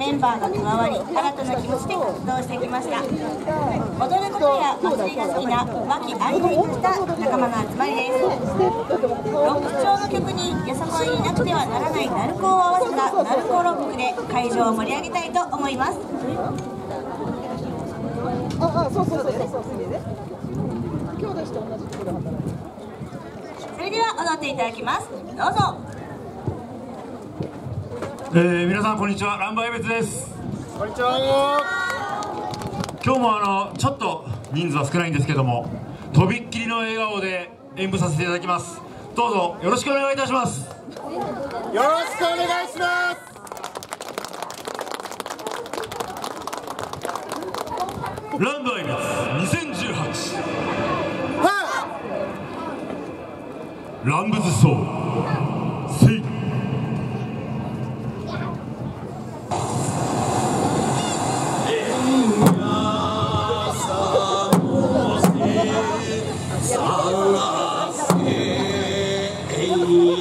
メンバーが加わり新たな気持ちで活動してきました。踊ることや祭りが好きな和気あいあいとした仲間の集まりです。ロック調の曲によさこいになくてはならない鳴子を合わせた鳴子ロックで会場を盛り上げたいと思います。ああそうそうそうそう。そうそれでは踊っていただきます。どうぞえー、皆さんこんにちはランバイベツです。こんにちは。今日もあのちょっと人数は少ないんですけどもとびっきりの笑顔で演舞させていただきます。どうぞよろしくお願いいたします。よろしくお願いします。ランバイベツ2018は乱物ソーい